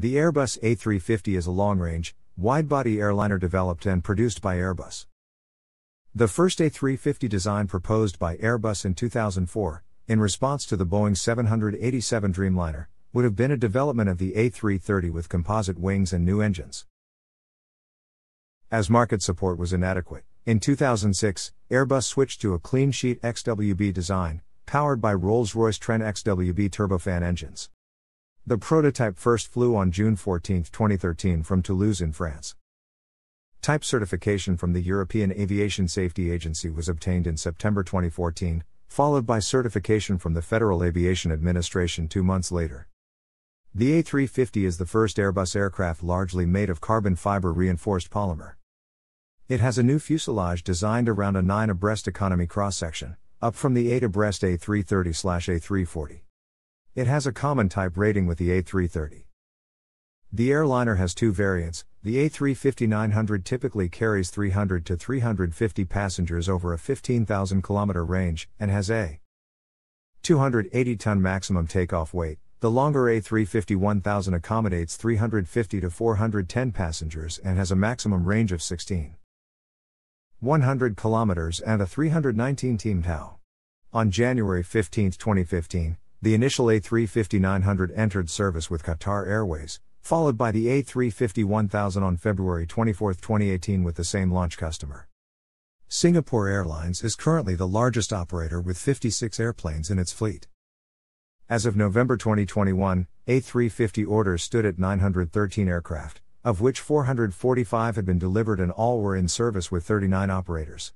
The Airbus A350 is a long range, wide body airliner developed and produced by Airbus. The first A350 design proposed by Airbus in 2004, in response to the Boeing 787 Dreamliner, would have been a development of the A330 with composite wings and new engines. As market support was inadequate, in 2006, Airbus switched to a clean sheet XWB design, powered by Rolls Royce Trent XWB turbofan engines. The prototype first flew on June 14, 2013 from Toulouse in France. Type certification from the European Aviation Safety Agency was obtained in September 2014, followed by certification from the Federal Aviation Administration two months later. The A350 is the first Airbus aircraft largely made of carbon fiber reinforced polymer. It has a new fuselage designed around a 9 abreast economy cross section, up from the 8 abreast A330 A340. It has a common type rating with the A330. The airliner has two variants. The A350-900 typically carries 300 to 350 passengers over a 15,000 km range and has a 280 ton maximum takeoff weight. The longer A350-1000 accommodates 350 to 410 passengers and has a maximum range of 16 100 km and a 319 team tau. On January 15, 2015, the initial A350-900 entered service with Qatar Airways, followed by the A350-1000 on February 24, 2018 with the same launch customer. Singapore Airlines is currently the largest operator with 56 airplanes in its fleet. As of November 2021, A350 orders stood at 913 aircraft, of which 445 had been delivered and all were in service with 39 operators.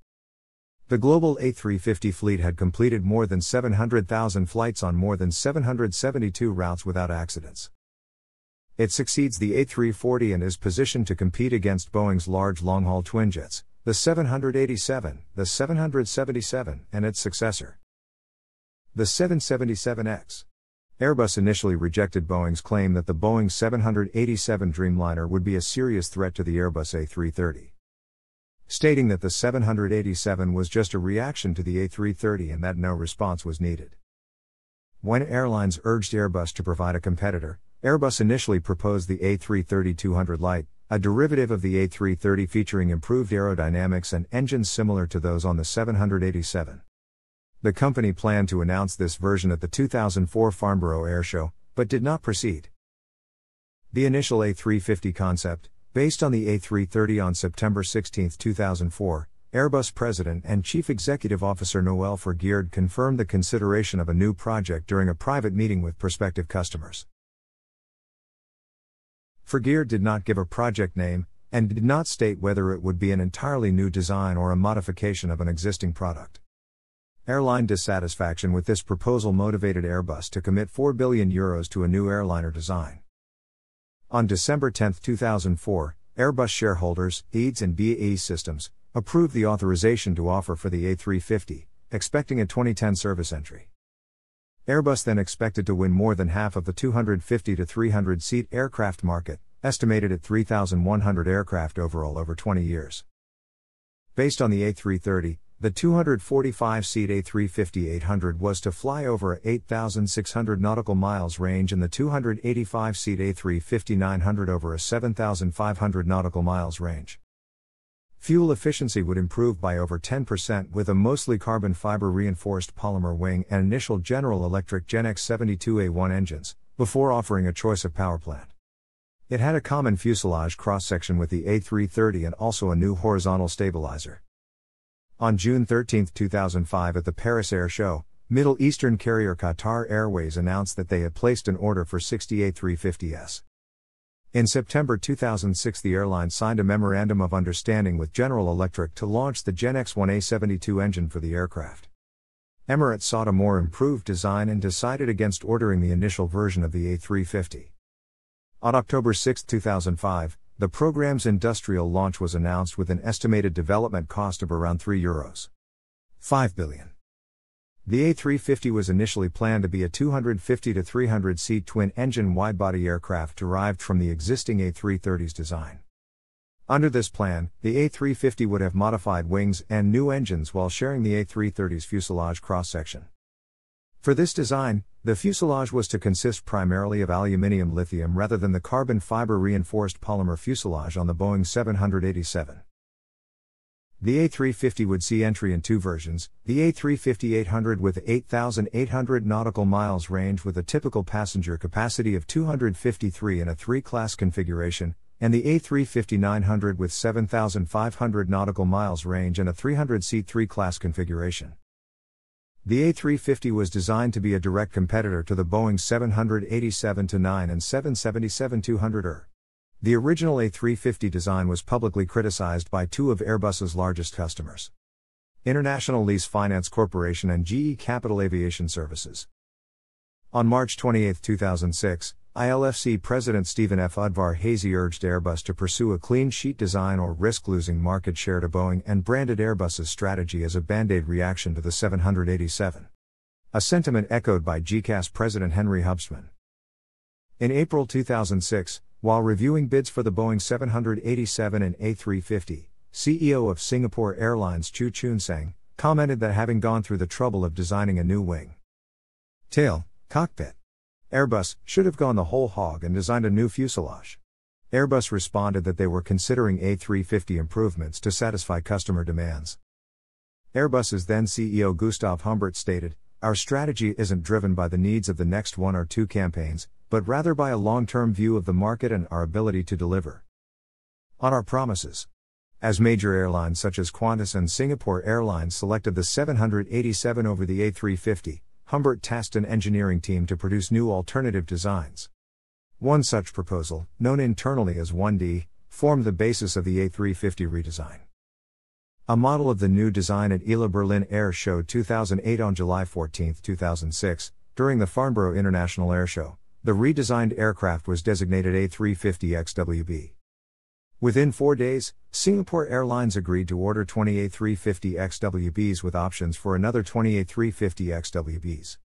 The global A350 fleet had completed more than 700,000 flights on more than 772 routes without accidents. It succeeds the A340 and is positioned to compete against Boeing's large long haul twin jets, the 787, the 777, and its successor, the 777X. Airbus initially rejected Boeing's claim that the Boeing 787 Dreamliner would be a serious threat to the Airbus A330 stating that the 787 was just a reaction to the A330 and that no response was needed. When airlines urged Airbus to provide a competitor, Airbus initially proposed the A330-200 Lite, a derivative of the A330 featuring improved aerodynamics and engines similar to those on the 787. The company planned to announce this version at the 2004 Farnborough Airshow, but did not proceed. The initial A350 concept, Based on the A330 on September 16, 2004, Airbus President and Chief Executive Officer Noel Forgeard confirmed the consideration of a new project during a private meeting with prospective customers. Forgeard did not give a project name, and did not state whether it would be an entirely new design or a modification of an existing product. Airline dissatisfaction with this proposal motivated Airbus to commit 4 billion euros to a new airliner design. On December 10, 2004, Airbus shareholders, EADS and BAE Systems, approved the authorization to offer for the A350, expecting a 2010 service entry. Airbus then expected to win more than half of the 250 to 300 seat aircraft market, estimated at 3,100 aircraft overall over 20 years. Based on the A330, the 245 seat A350 800 was to fly over a 8,600 nautical miles range and the 285 seat A350 900 over a 7,500 nautical miles range. Fuel efficiency would improve by over 10% with a mostly carbon fiber reinforced polymer wing and initial General Electric GEnx 72A1 engines, before offering a choice of power plant. It had a common fuselage cross section with the A330 and also a new horizontal stabilizer. On June 13, 2005, at the Paris Air Show, Middle Eastern carrier Qatar Airways announced that they had placed an order for 60 A350s. In September 2006, the airline signed a memorandum of understanding with General Electric to launch the GEnx-1A72 engine for the aircraft. Emirates sought a more improved design and decided against ordering the initial version of the A350. On October 6, 2005, the program's industrial launch was announced with an estimated development cost of around 3 euros. 5 billion. The A350 was initially planned to be a 250 to 300 seat twin engine wide body aircraft derived from the existing A330's design. Under this plan, the A350 would have modified wings and new engines while sharing the A330's fuselage cross section. For this design, the fuselage was to consist primarily of aluminium lithium rather than the carbon fiber reinforced polymer fuselage on the Boeing 787. The A350 would see entry in two versions the A350 800 with 8,800 nautical miles range with a typical passenger capacity of 253 in a 3 class configuration, and the A350 900 with 7,500 nautical miles range and a 300 seat 3 class configuration. The A350 was designed to be a direct competitor to the Boeing 787 9 and 777 200ER. the original A350 design was publicly criticized by two of Airbus's largest customers International Lease Finance Corporation and GE Capital Aviation Services. On March 28, 2006, ILFC President Stephen F. Udvar-Hazy urged Airbus to pursue a clean sheet design or risk losing market share to Boeing and branded Airbus's strategy as a band aid reaction to the 787. A sentiment echoed by GECAS President Henry Hubschman. In April 2006, while reviewing bids for the Boeing 787 and A350, CEO of Singapore Airlines Chew Choon Seng commented that having gone through the trouble of designing a new wing, tail, cockpit, Airbus should have gone the whole hog and designed a new fuselage. Airbus responded that they were considering A350 improvements to satisfy customer demands. Airbus's then CEO Gustav Humbert stated, Our strategy isn't driven by the needs of the next one or two campaigns, but rather by a long term view of the market and our ability to deliver. On our promises. As major airlines such as Qantas and Singapore Airlines selected the 787 over the A350, Humbert tasked an engineering team to produce new alternative designs. One such proposal, known internally as 1D, formed the basis of the A350 redesign. A model of the new design at ILA Berlin Air Show 2008 on July 14, 2006, during the Farnborough International Air Show, the redesigned aircraft was designated A350XWB. Within four days, Singapore Airlines agreed to order 20 A350XWBs with options for another 28a350 xwb's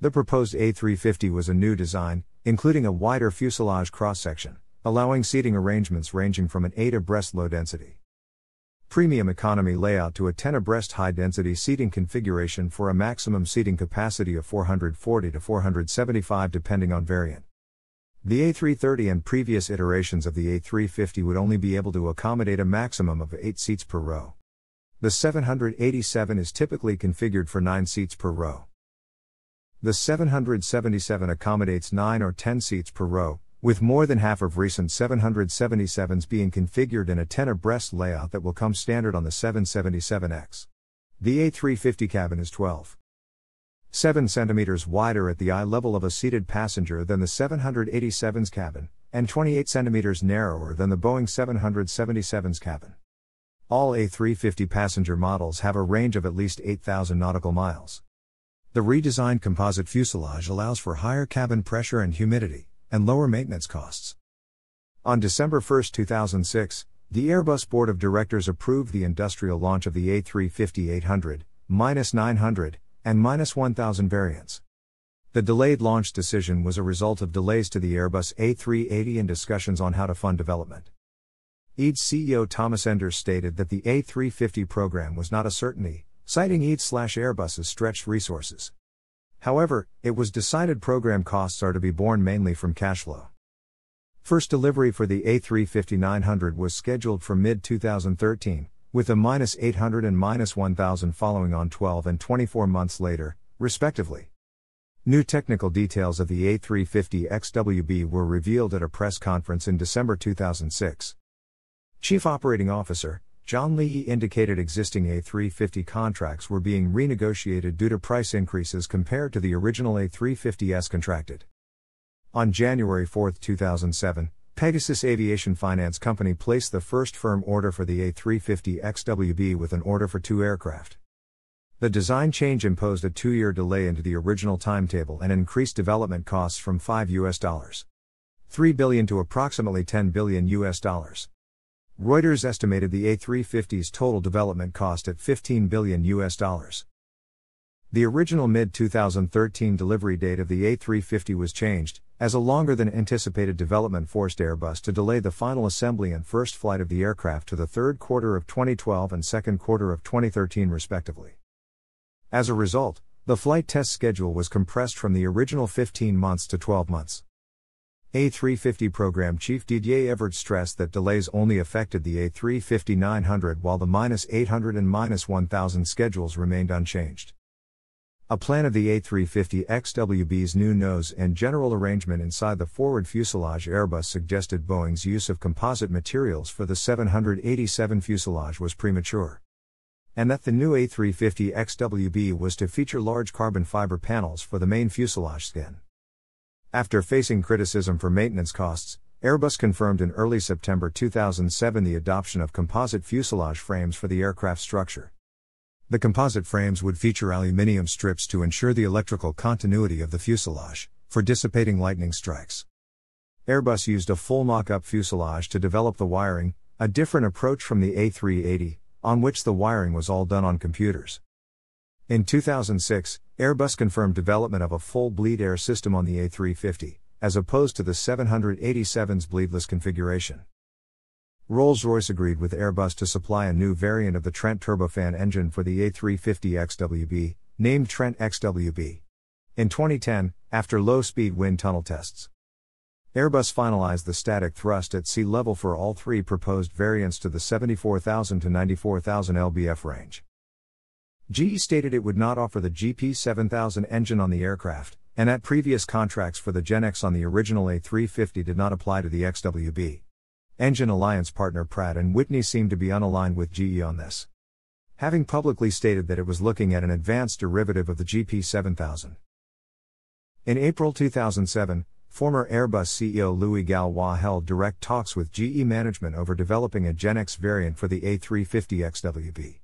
The proposed A350 was a new design, including a wider fuselage cross section, allowing seating arrangements ranging from an 8 abreast low density premium economy layout to a 10 abreast high density seating configuration for a maximum seating capacity of 440 to 475 depending on variant. The A330 and previous iterations of the A350 would only be able to accommodate a maximum of 8 seats per row. The 787 is typically configured for 9 seats per row. The 777 accommodates 9 or 10 seats per row, with more than half of recent 777s being configured in a 10 abreast layout that will come standard on the 777X. The A350 cabin is 12. 7 centimeters wider at the eye level of a seated passenger than the 787's cabin, and 28 centimeters narrower than the Boeing 777's cabin. All A350 passenger models have a range of at least 8,000 nautical miles. The redesigned composite fuselage allows for higher cabin pressure and humidity, and lower maintenance costs. On December 1, 2006, the Airbus Board of Directors approved the industrial launch of the A350 800, 900, and 1000 variants. The delayed launch decision was a result of delays to the Airbus A380 and discussions on how to fund development. EADS CEO Thomas Enders stated that the A350 program was not a certainty, citing EADS Airbus's stretched resources. However, it was decided program costs are to be borne mainly from cash flow. First delivery for the A350 900 was scheduled for mid 2013, with the minus 800 and minus 1000 following on 12 and 24 months later, respectively. New technical details of the A350 XWB were revealed at a press conference in December 2006. Chief Operating Officer, John Leahy indicated existing A350 contracts were being renegotiated due to price increases compared to the original A350s contracted. On January 4, 2007, Pegasus Aviation Finance Company placed the first firm order for the A350 XWB with an order for two aircraft. The design change imposed a two year delay into the original timetable and increased development costs from 5 US dollars 3 billion to approximately 10 billion US dollars. Reuters estimated the A350's total development cost at 15 billion US dollars. The original mid 2013 delivery date of the A350 was changed, as a longer than anticipated development forced Airbus to delay the final assembly and first flight of the aircraft to the third quarter of 2012 and second quarter of 2013, respectively. As a result, The flight test schedule was compressed from the original 15 months to 12 months. A350 program chief Didier Evrard stressed that delays only affected the A350 900 while the minus 800 and minus 1000 schedules remained unchanged. A plan of the A350 XWB's new nose and general arrangement inside the forward fuselage Airbus suggested Boeing's use of composite materials for the 787 fuselage was premature. And that the new A350 XWB was to feature large carbon fiber panels for the main fuselage skin. After facing criticism for maintenance costs, Airbus confirmed in early September 2007 the adoption of composite fuselage frames for the aircraft structure. The composite frames would feature aluminium strips to ensure the electrical continuity of the fuselage, for dissipating lightning strikes. Airbus used a full mock up fuselage to develop the wiring, a different approach from the A380, on which the wiring was all done on computers. In 2006, Airbus confirmed development of a full bleed air system on the A350, as opposed to the 787's bleedless configuration. Rolls Royce agreed with Airbus to supply a new variant of the Trent turbofan engine for the A350 XWB, named Trent XWB. In 2010, after low speed wind tunnel tests, Airbus finalized the static thrust at sea level for all three proposed variants to the 74,000 to 94,000 lbf range. GE stated it would not offer the GP7000 engine on the aircraft, and that previous contracts for the GEnx on the original A350 did not apply to the XWB. Engine alliance partner Pratt & Whitney seemed to be unaligned with GE on this. Having publicly stated that it was looking at an advanced derivative of the GP7000. In April 2007, former Airbus CEO Louis Gallois held direct talks with GE management over developing a GEnx variant for the A350 XWB.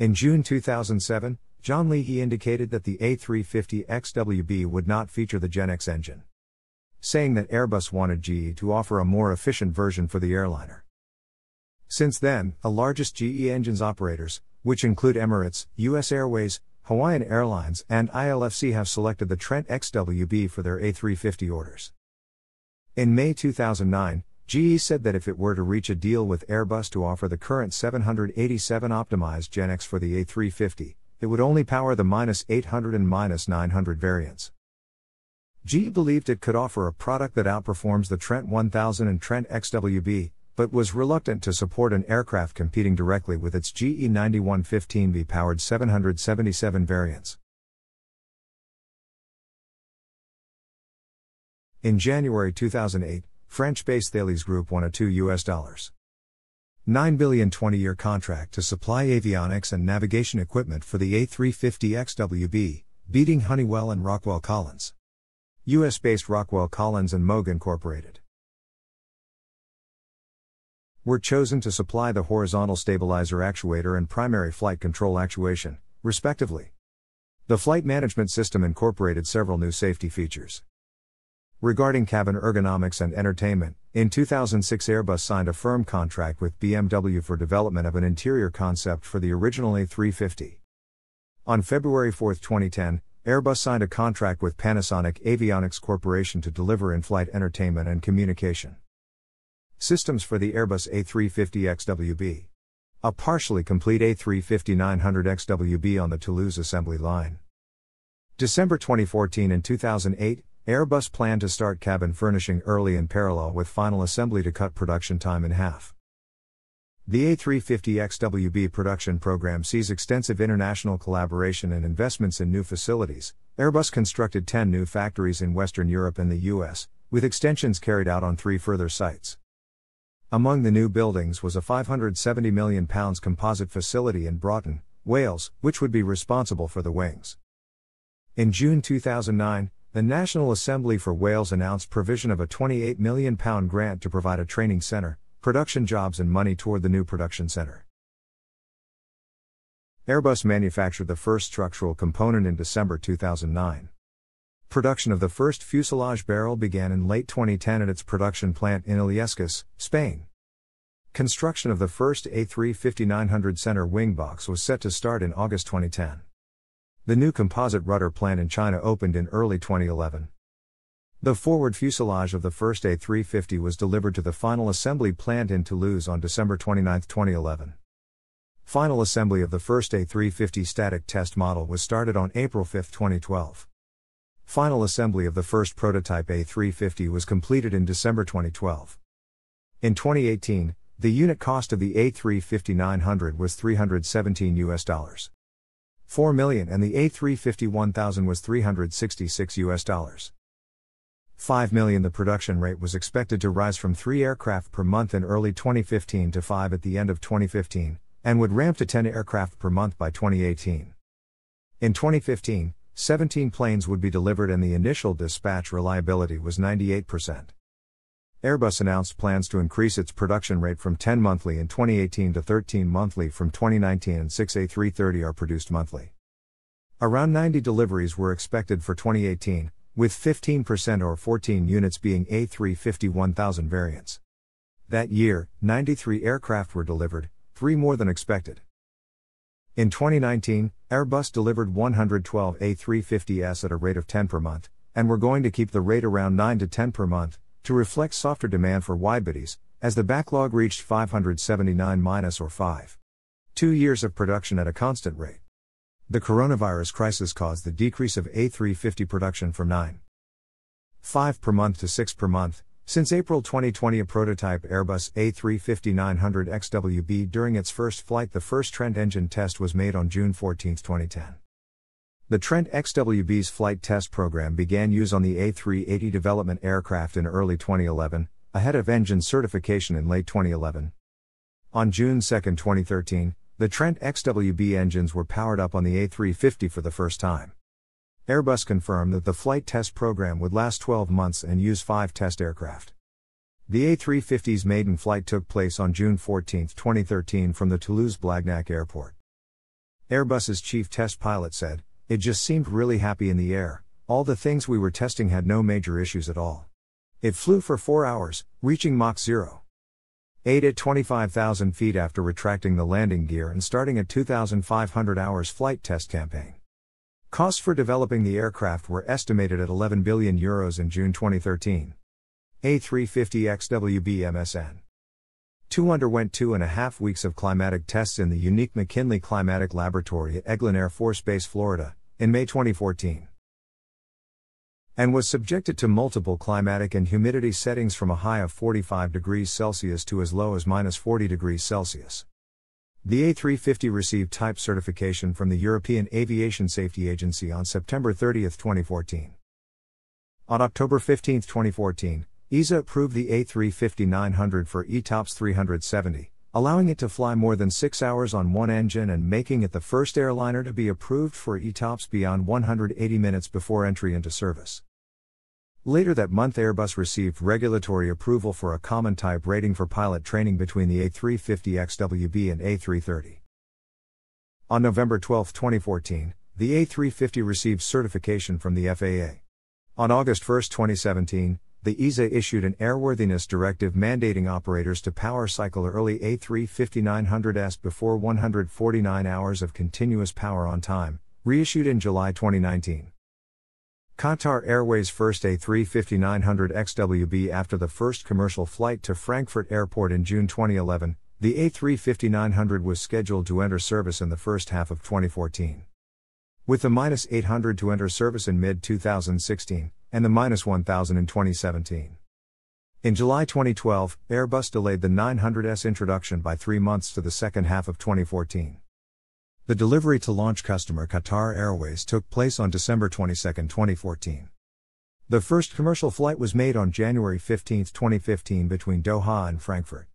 In June 2007, John Leahy indicated that the A350 XWB would not feature the GEnx engine, saying that Airbus wanted GE to offer a more efficient version for the airliner. Since then, the largest GE engines operators, which include Emirates, US Airways, Hawaiian Airlines, and ILFC, have selected the Trent XWB for their A350 orders. In May 2009, GE said that if it were to reach a deal with Airbus to offer the current 787 optimized GEnx for the A350, it would only power the minus 800 and minus 900 variants. GE believed it could offer a product that outperforms the Trent 1000 and Trent XWB, but was reluctant to support an aircraft competing directly with its GE90-115B powered 777 variants. In January 2008, French-based Thales Group won a 2 US dollars 9 billion 20-year contract to supply avionics and navigation equipment for the A350 XWB, beating Honeywell and Rockwell Collins. US-based Rockwell Collins and Moog Incorporated were chosen to supply the horizontal stabilizer actuator and primary flight control actuation, respectively. The flight management system incorporated several new safety features. Regarding cabin ergonomics and entertainment, in 2006 Airbus signed a firm contract with BMW for development of an interior concept for the original A350. On February 4, 2010, Airbus signed a contract with Panasonic Avionics Corporation to deliver in flight entertainment and communication systems for the Airbus A350 XWB. A partially complete A350 900 XWB on the Toulouse assembly line. December 2014 and 2008, Airbus planned to start cabin furnishing early in parallel with final assembly to cut production time in half. The A350 XWB production program sees extensive international collaboration and investments in new facilities. Airbus constructed 10 new factories in Western Europe and the US, with extensions carried out on three further sites. Among the new buildings was a £570 million composite facility in Broughton, Wales, which would be responsible for the wings. In June 2009, the National Assembly for Wales announced provision of a £28 million grant to provide a training centre, production jobs, and money toward the new production centre. Airbus manufactured the first structural component in December 2009. Production of the first fuselage barrel began in late 2010 at its production plant in Illescas, Spain. Construction of the first A350-900 center wing box was set to start in August 2010. The new composite rudder plant in China opened in early 2011. The forward fuselage of the first A350 was delivered to the final assembly plant in Toulouse on December 29, 2011. Final assembly of the first A350 static test model was started on April 5, 2012. Final assembly of the first prototype A350 was completed in December 2012. In 2018, the unit cost of the A350-900 was 317 US dollars. 4 million and the A350-1000 was 366 US dollars. 5 million The production rate was expected to rise from 3 aircraft per month in early 2015 to 5 at the end of 2015, and would ramp to 10 aircraft per month by 2018. In 2015, 17 planes would be delivered and the initial dispatch reliability was 98%. Airbus announced plans to increase its production rate from 10 monthly in 2018 to 13 monthly from 2019 and 6 A330 are produced monthly. Around 90 deliveries were expected for 2018, with 15% or 14 units being A350 1000 variants. That year, 93 aircraft were delivered, three more than expected. In 2019, Airbus delivered 112 A350s at a rate of 10 per month, and we're going to keep the rate around 9 to 10 per month, to reflect softer demand for widebodies, as the backlog reached 579 minus or 5. Two years of production at a constant rate. The coronavirus crisis caused the decrease of A350 production from 9. 5 per month to 6 per month. Since April 2020, a prototype Airbus A350-900 XWB during its first flight, the first Trent engine test was made on June 14, 2010. The Trent XWB's flight test program began use on the A380 development aircraft in early 2011, ahead of engine certification in late 2011. On June 2, 2013, the Trent XWB engines were powered up on the A350 for the first time. Airbus confirmed that the flight test program would last 12 months and use five test aircraft. The A350's maiden flight took place on June 14, 2013, from the Toulouse Blagnac airport. Airbus's chief test pilot said, It just seemed really happy in the air, all the things we were testing had no major issues at all. It flew for four hours, reaching Mach 0. 8 at 25,000 feet after retracting the landing gear and starting a 2,500 hours flight test campaign. Costs for developing the aircraft were estimated at 11 billion euros in June 2013. A350XWB MSN. 2 underwent two and a half weeks of climatic tests in the unique McKinley Climatic Laboratory at Eglin Air Force Base, Florida, in May 2014 and was subjected to multiple climatic and humidity settings from a high of 45 degrees Celsius to as low as minus 40 degrees Celsius. The A350 received type certification from the European Aviation Safety Agency on September 30, 2014. On October 15, 2014, EASA approved the A350-900 for ETOPS 370, allowing it to fly more than 6 hours on one engine and making it the first airliner to be approved for ETOPS beyond 180 minutes before entry into service. Later that month, Airbus received regulatory approval for a common type rating for pilot training between the A350XWB and A330. On November 12, 2014, the A350 received certification from the FAA. On August 1, 2017, the EASA issued an airworthiness directive mandating operators to power cycle early A350-900S before 149 hours of continuous power on time, reissued in July 2019. Qatar Airways' first A350-900 XWB after the first commercial flight to Frankfurt Airport in June 2011, the A350-900 was scheduled to enter service in the first half of 2014. With the minus 800 to enter service in mid 2016, and the minus 1000 in 2017. In July 2012, Airbus delayed the 900S introduction by three months to the second half of 2014. The delivery to launch customer Qatar Airways took place on December 22, 2014. The first commercial flight was made on January 15, 2015 between Doha and Frankfurt.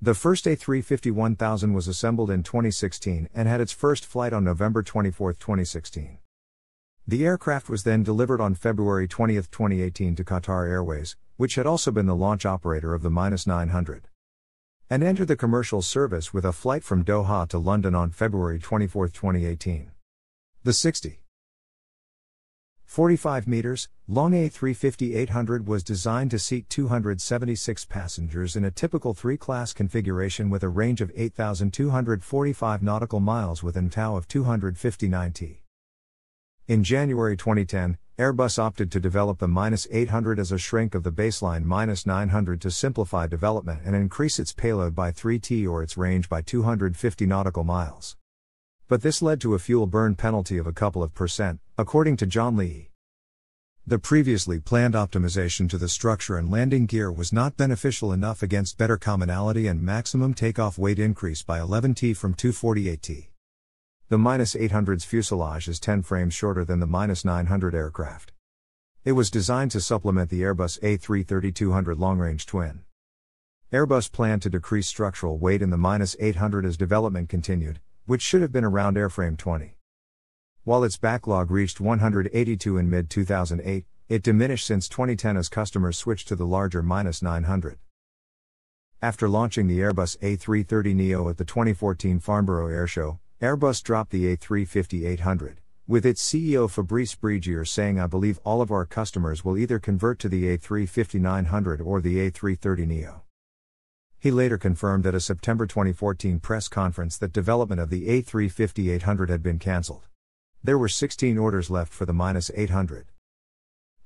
The first A350 1000 was assembled in 2016 and had its first flight on November 24, 2016. The aircraft was then delivered on February 20, 2018 to Qatar Airways, which had also been the launch operator of the 900. And entered the commercial service with a flight from Doha to London on February 24, 2018. The 60. 45 meters long A350-800 was designed to seat 276 passengers in a typical three-class configuration with a range of 8,245 nautical miles with an TOW of 259 t. In January 2010, Airbus opted to develop the minus 800 as a shrink of the baseline minus 900 to simplify development and increase its payload by 3t or its range by 250 nautical miles. But this led to a fuel burn penalty of a couple of percent, according to John Leahy. The previously planned optimization to the structure and landing gear was not beneficial enough against better commonality and maximum takeoff weight increase by 11t from 248t. The minus 800's fuselage is 10 frames shorter than the minus 900 aircraft. It was designed to supplement the Airbus A330-200 long-range twin. Airbus planned to decrease structural weight in the minus 800 as development continued, which should have been around airframe 20. While its backlog reached 182 in mid 2008, it diminished since 2010 as customers switched to the larger minus 900. After launching the Airbus A330neo at the 2014 Farnborough Airshow, Airbus dropped the A350-800, with its CEO Fabrice Brégier saying I believe all of our customers will either convert to the A350-900 or the A330neo. He later confirmed at a September 2014 press conference that development of the A350-800 had been cancelled. There were 16 orders left for the minus 800.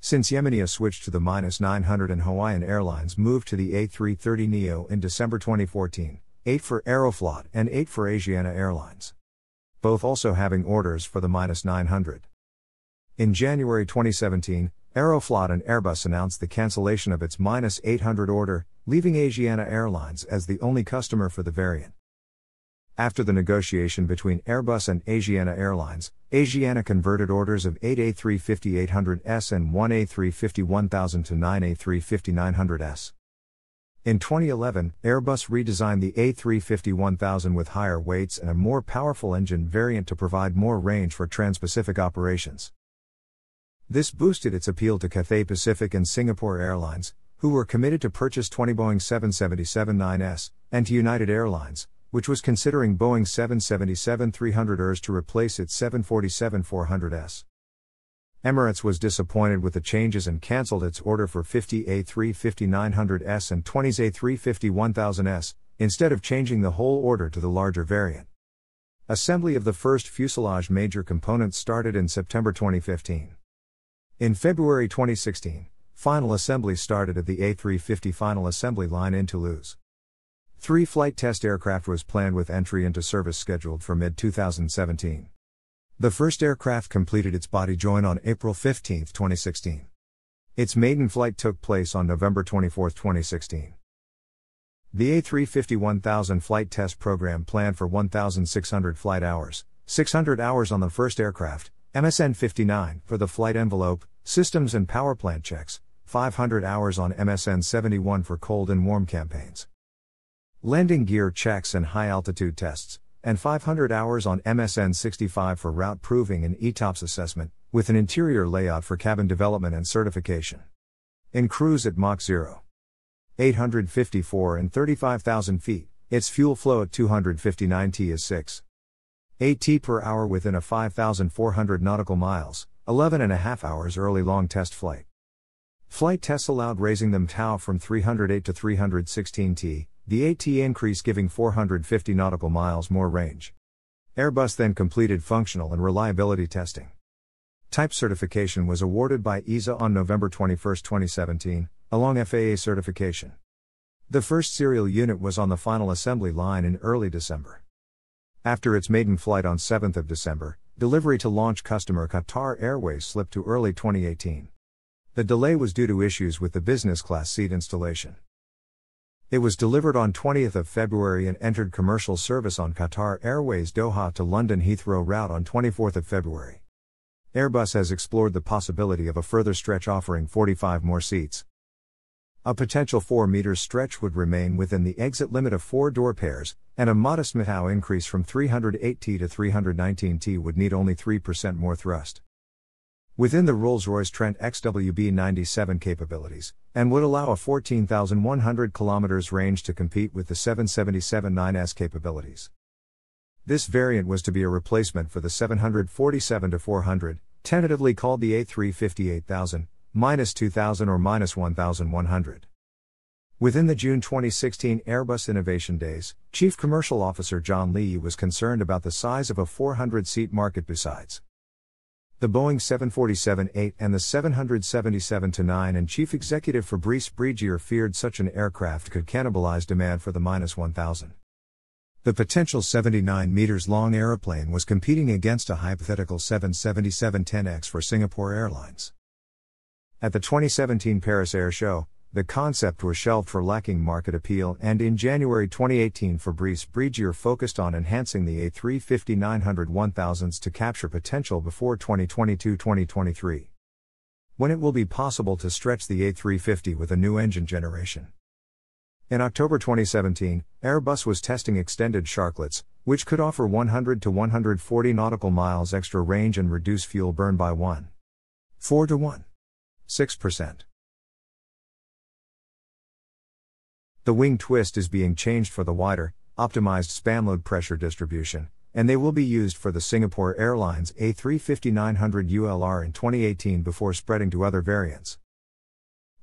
Since Yemenia switched to the minus 900 and Hawaiian Airlines moved to the A330neo in December 2014, 8 for Aeroflot and 8 for Asiana Airlines both also having orders for the minus 900. In January 2017, Aeroflot and Airbus announced the cancellation of its minus 800 order, leaving Asiana Airlines as the only customer for the variant. After the negotiation between Airbus and Asiana Airlines, Asiana converted orders of 8 A350-800S and 1 A350-1000 to 9 A350-900S. In 2011, Airbus redesigned the A350-1000 with higher weights and a more powerful engine variant to provide more range for trans-Pacific operations. This boosted its appeal to Cathay Pacific and Singapore Airlines, who were committed to purchase 20 Boeing 777-9s, and to United Airlines, which was considering Boeing 777-300ERs to replace its 747-400s. Emirates was disappointed with the changes and cancelled its order for 50 A350-900S and 20s A350-1000S, instead of changing the whole order to the larger variant. Assembly of the first fuselage major components started in September 2015. In February 2016, final assembly started at the A350 final assembly line in Toulouse. Three flight test aircraft was planned with entry into service scheduled for mid 2017. The first aircraft completed its body join on April 15, 2016. Its maiden flight took place on November 24, 2016. The A350 1000 flight test program planned for 1,600 flight hours, 600 hours on the first aircraft, MSN 59, for the flight envelope, systems and power plant checks, 500 hours on MSN 71 for cold and warm campaigns. Landing gear checks and high altitude tests, and 500 hours on MSN 65 for route proving and ETOPS assessment, with an interior layout for cabin development and certification. In cruise at Mach 0. 854 and 35,000 feet, its fuel flow at 259 T is 6. 8 T per hour within a 5,400 nautical miles, 11 and a half hours early long test flight. Flight tests allowed raising them tau from 308 to 316 T, the AT increase giving 450 nautical miles more range. Airbus then completed functional and reliability testing. Type certification was awarded by EASA on November 21, 2017, along FAA certification. The first serial unit was on the final assembly line in early December. After its maiden flight on 7th of December, delivery to launch customer Qatar Airways slipped to early 2018. The delay was due to issues with the business class seat installation. It was delivered on 20th of February and entered commercial service on Qatar Airways Doha to London Heathrow route on 24th of February. Airbus has explored the possibility of a further stretch offering 45 more seats. A potential 4 meters stretch would remain within the exit limit of 4 door pairs, and a modest MTOW increase from 308T to 319T would need only 3% more thrust within the Rolls Royce Trent XWB 97 capabilities, and would allow a 14,100 km range to compete with the 777 9S capabilities. This variant was to be a replacement for the 747 400, tentatively called the A350 8000, minus 2000 or minus 1100. Within the June 2016 Airbus Innovation Days, Chief Commercial Officer John Leahy was concerned about the size of a 400 seat market besides the Boeing 747-8 and the 777-9 and chief executive Fabrice Brégier feared such an aircraft could cannibalize demand for the minus 1000. The potential 79 meters long aeroplane was competing against a hypothetical 777-10X for Singapore Airlines. At the 2017 Paris Air Show, the concept was shelved for lacking market appeal, and in January 2018, Fabrice Brégier focused on enhancing the A350-900 1000s to capture potential before 2022-2023. When it will be possible to stretch the A350 with a new engine generation. In October 2017, Airbus was testing extended sharklets, which could offer 100 to 140 nautical miles extra range and reduce fuel burn by 1. 4 to 1. 6%. The wing twist is being changed for the wider, optimized span load pressure distribution, and they will be used for the Singapore Airlines A350-900 ULR in 2018 before spreading to other variants.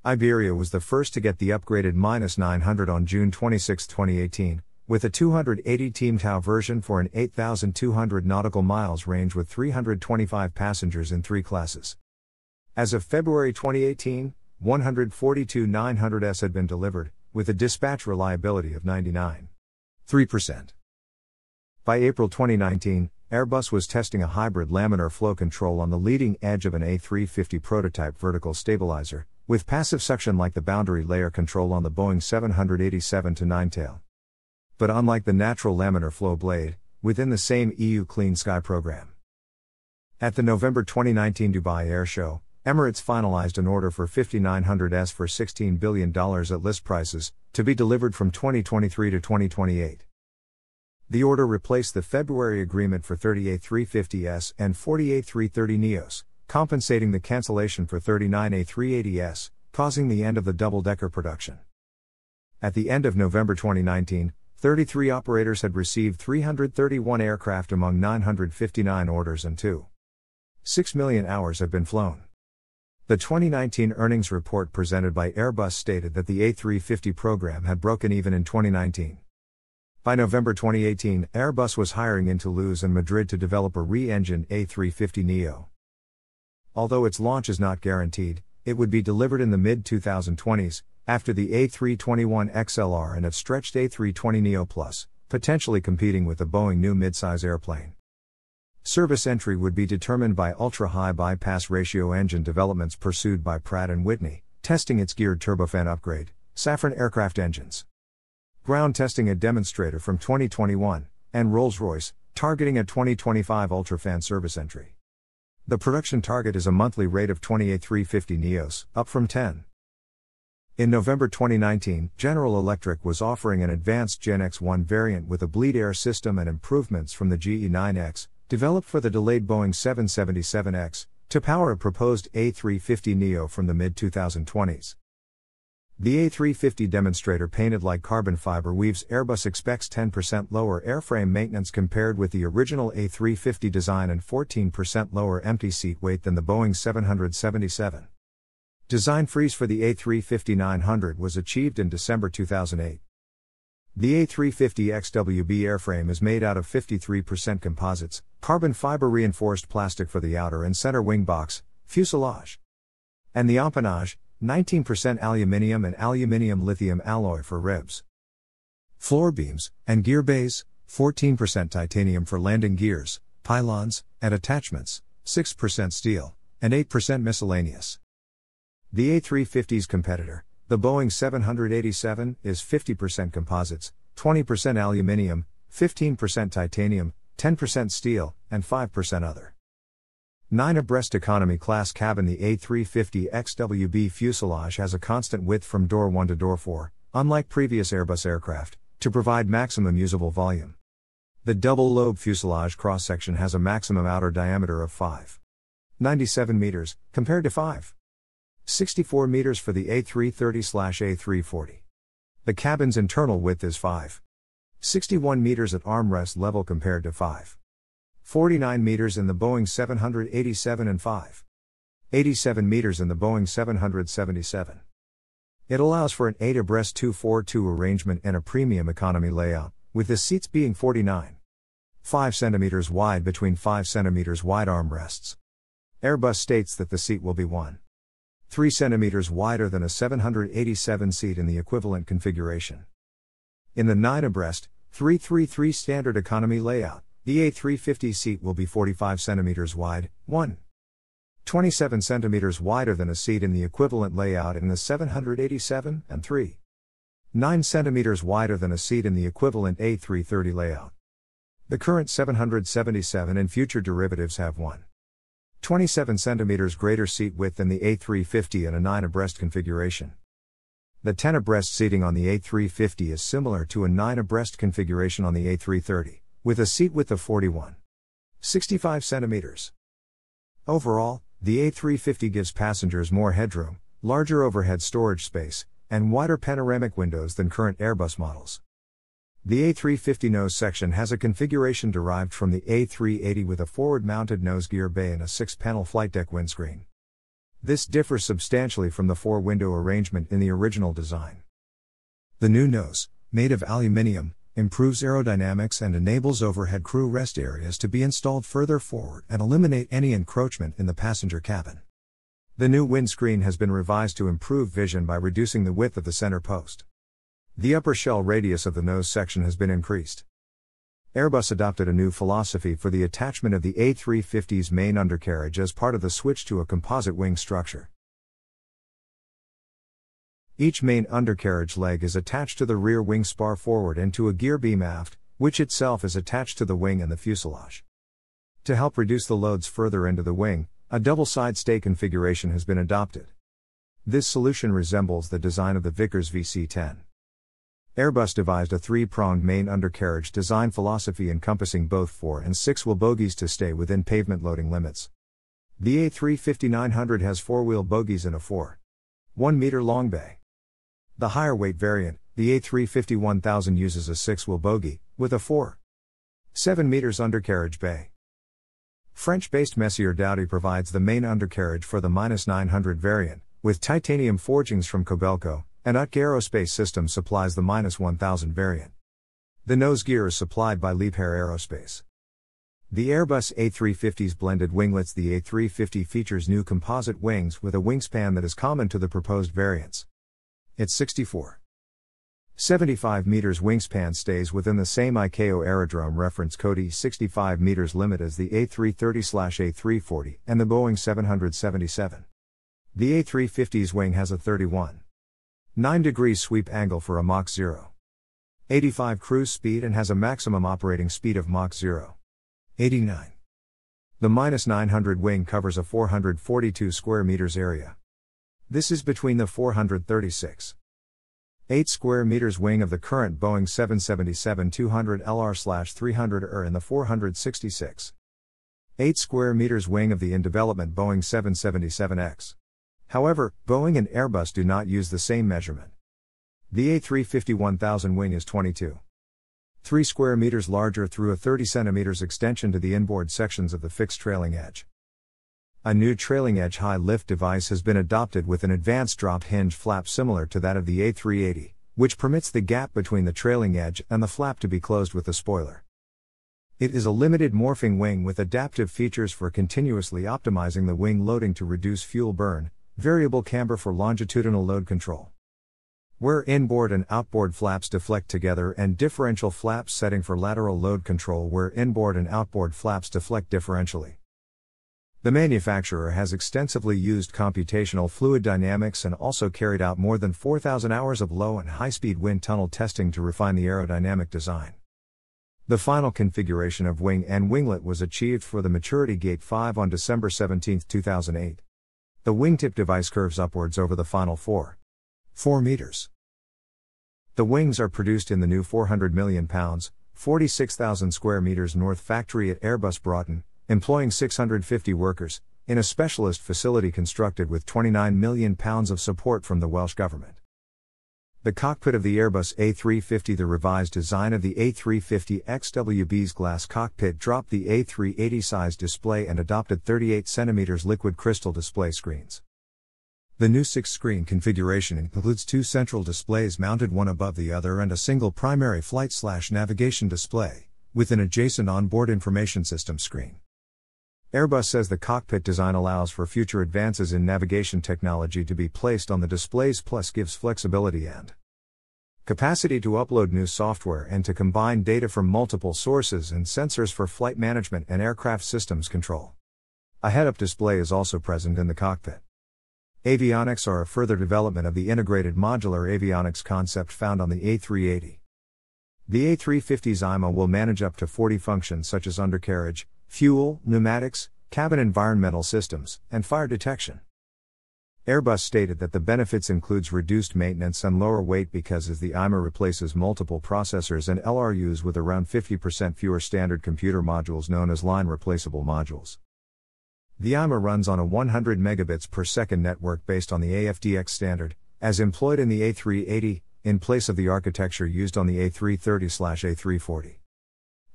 Iberia was the first to get the upgraded minus 900 on June 26, 2018, with a 280 team TOW version for an 8,200 nautical miles range with 325 passengers in three classes. As of February 2018, 142 900s had been delivered, with a dispatch reliability of 99.3%. By April 2019, Airbus was testing a hybrid laminar flow control on the leading edge of an A350 prototype vertical stabilizer, with passive suction like the boundary layer control on the Boeing 787 9 tail. But unlike the natural laminar flow blade, within the same EU Clean Sky program. At the November 2019 Dubai Air Show, Emirates finalized an order for 5900S for $16 billion at list prices, to be delivered from 2023 to 2028. The order replaced the February agreement for 38 350S and 48 330neos, compensating the cancellation for 39 A380S, causing the end of the double decker production. At the end of November 2019, 33 operators had received 331 aircraft among 959 orders and 2. 6 million hours have been flown. The 2019 earnings report presented by Airbus stated that the A350 program had broken even in 2019. By November 2018, Airbus was hiring in Toulouse and Madrid to develop a re engined A350neo. Although its launch is not guaranteed, it would be delivered in the mid 2020s, after the A321 XLR and a stretched A320neo Plus, potentially competing with the Boeing new midsize airplane. Service entry would be determined by ultra-high bypass ratio engine developments pursued by Pratt & Whitney, testing its geared turbofan upgrade, Safran aircraft engines. Ground testing a demonstrator from 2021, and Rolls-Royce, targeting a 2025 ultrafan service entry. The production target is a monthly rate of 28 350 Neos, up from 10. In November 2019, General Electric was offering an advanced GEnx-1 variant with a bleed air system and improvements from the GE9X, developed for the delayed Boeing 777X, to power a proposed A350neo from the mid 2020s. The A350 demonstrator painted like carbon fiber weaves Airbus expects 10% lower airframe maintenance compared with the original A350 design and 14% lower empty seat weight than the Boeing 777. Design freeze for the A350 900 was achieved in December 2008. The A350XWB airframe is made out of 53% composites, carbon fiber reinforced plastic for the outer and center wing box, fuselage. And the empennage, 19% aluminium and aluminium lithium alloy for ribs. Floor beams, and gear bays, 14% titanium for landing gears, pylons, and attachments, 6% steel, and 8% miscellaneous. The A350's competitor, the Boeing 787 is 50% composites, 20% aluminium, 15% titanium, 10% steel, and 5% other. 9 abreast economy class cabin The A350 XWB fuselage has a constant width from door 1 to door 4, unlike previous Airbus aircraft, to provide maximum usable volume. The double lobe fuselage cross section has a maximum outer diameter of 5. 97 meters, compared to 5. 64 meters for the A330 A340. The cabin's internal width is 5. 61 meters at armrest level compared to 5. 49 meters in the Boeing 787 and 5. 87 meters in the Boeing 777. It allows for an 8 abreast 242 arrangement and a premium economy layout, with the seats being 49. 5 centimeters wide between 5 centimeters wide armrests. Airbus states that the seat will be 1. 3 cm wider than a 787 seat in the equivalent configuration. In the 9 abreast, 333 standard economy layout, the A350 seat will be 45 cm wide, 1. 27 cm wider than a seat in the equivalent layout in the 787, and 3. 9 cm wider than a seat in the equivalent A330 layout. The current 777 and future derivatives have 1. 27 cm greater seat width than the A350 and a 9 abreast configuration. The 10 abreast seating on the A350 is similar to a 9 abreast configuration on the A330, with a seat width of 41. 65 cm. Overall, the A350 gives passengers more headroom, larger overhead storage space, and wider panoramic windows than current Airbus models. The A350 nose section has a configuration derived from the A380 with a forward mounted nose gear bay and a six panel flight deck windscreen. This differs substantially from the four window arrangement in the original design. The new nose, made of aluminium, improves aerodynamics and enables overhead crew rest areas to be installed further forward and eliminate any encroachment in the passenger cabin. The new windscreen has been revised to improve vision by reducing the width of the center post. The upper shell radius of the nose section has been increased. Airbus adopted a new philosophy for the attachment of the A350's main undercarriage as part of the switch to a composite wing structure. Each main undercarriage leg is attached to the rear wing spar forward and to a gear beam aft, which itself is attached to the wing and the fuselage. To help reduce the loads further into the wing, a double side stay configuration has been adopted. This solution resembles the design of the Vickers VC 10. Airbus devised a three pronged main undercarriage design philosophy encompassing both 4 and 6 wheel bogies to stay within pavement loading limits. The A350 900 has four wheel bogies and a 4. 1 meter long bay. The higher weight variant, the A350 1000 uses a 6 wheel bogie, with a 4. 7 meters undercarriage bay. French based Messier Dowty provides the main undercarriage for the 900 variant, with titanium forgings from Kobelco, and UTC Aerospace Systems supplies the 1000 variant. The nose gear is supplied by Liebherr Aerospace. The Airbus A350's blended winglets The A350 features new composite wings with a wingspan that is common to the proposed variants. Its 64. 75 meters wingspan stays within the same ICAO aerodrome reference code E65 meters limit as the A330/A340 and the Boeing 777. The A350's wing has a 31 9 degrees sweep angle for a Mach 0. 85 cruise speed and has a maximum operating speed of Mach 0. 89. The minus 900 wing covers a 442 square meters area. This is between the 436 8 square meters wing of the current Boeing 777-200 LR/300ER and the 466 8 square meters wing of the in development Boeing 777X. However, Boeing and Airbus do not use the same measurement. The A350 1000 wing is 22. 3 square meters larger through a 30 centimeters extension to the inboard sections of the fixed trailing edge. A new trailing edge high lift device has been adopted with an advanced drop hinge flap similar to that of the A380, which permits the gap between the trailing edge and the flap to be closed with the spoiler. It is a limited morphing wing with adaptive features for continuously optimizing the wing loading to reduce fuel burn, Variable camber for longitudinal load control. Where inboard and outboard flaps deflect together and differential flaps setting for lateral load control where inboard and outboard flaps deflect differentially. The manufacturer has extensively used computational fluid dynamics and also carried out more than 4,000 hours of low and high speed wind tunnel testing to refine the aerodynamic design. The final configuration of wing and winglet was achieved for the Maturity Gate 5 on December 17, 2008. The wingtip device curves upwards over the final 4. 4 meters. The wings are produced in the new 400 million pounds, 46,000 square meters north factory at Airbus Broughton, employing 650 workers, in a specialist facility constructed with 29 million pounds of support from the Welsh Government. The cockpit of the Airbus A350 The revised design of the A350 XWB's glass cockpit dropped the A380 size display and adopted 38 cm liquid crystal display screens. The new 6 screen configuration includes two central displays mounted one above the other and a single primary flight slash navigation display, with an adjacent onboard information system screen. Airbus says the cockpit design allows for future advances in navigation technology to be placed on the displays plus gives flexibility and capacity to upload new software and to combine data from multiple sources and sensors for flight management and aircraft systems control. A head up display is also present in the cockpit. Avionics are a further development of the integrated modular avionics concept found on the A380. The A350's IMA will manage up to 40 functions such as undercarriage, fuel, pneumatics, cabin environmental systems, and fire detection. Airbus stated that the benefits includes reduced maintenance and lower weight because as the IMA replaces multiple processors and LRUs with around 50% fewer standard computer modules known as line replaceable modules. The IMA runs on a 100 megabits per second network based on the AFDX standard, as employed in the A380, in place of the architecture used on the A330/A340.